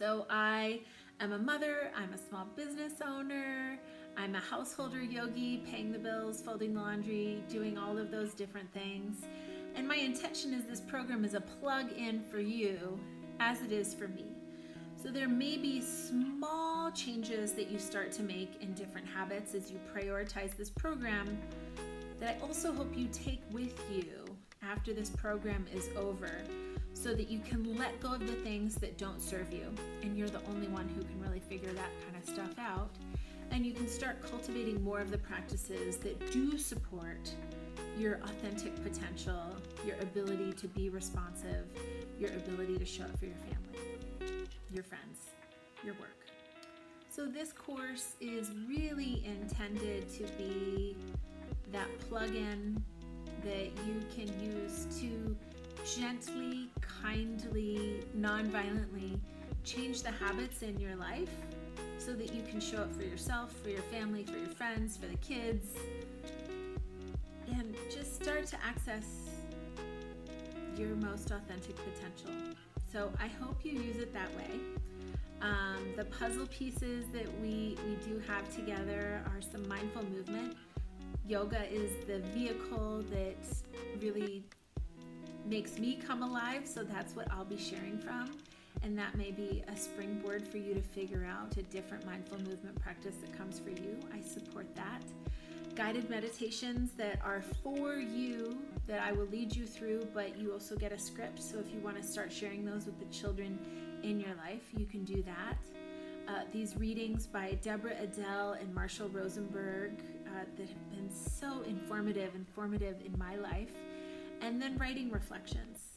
So I am a mother, I'm a small business owner, I'm a householder yogi, paying the bills, folding laundry, doing all of those different things. And my intention is this program is a plug in for you as it is for me. So there may be small changes that you start to make in different habits as you prioritize this program that I also hope you take with you after this program is over so that you can let go of the things that don't serve you and you're the only one who can really figure that kind of stuff out and you can start cultivating more of the practices that do support your authentic potential, your ability to be responsive, your ability to show up for your family, your friends, your work. So, this course is really intended to be that plug in that you can use to gently, kindly, non violently change the habits in your life so that you can show up for yourself, for your family, for your friends, for the kids, and just start to access your most authentic potential. So I hope you use it that way. Um, the puzzle pieces that we, we do have together are some mindful movement. Yoga is the vehicle that really makes me come alive, so that's what I'll be sharing from. And that may be a springboard for you to figure out a different mindful movement practice that comes for you. I support that guided meditations that are for you that I will lead you through, but you also get a script. So if you want to start sharing those with the children in your life, you can do that. Uh, these readings by Deborah Adele and Marshall Rosenberg uh, that have been so informative, informative in my life. And then writing reflections.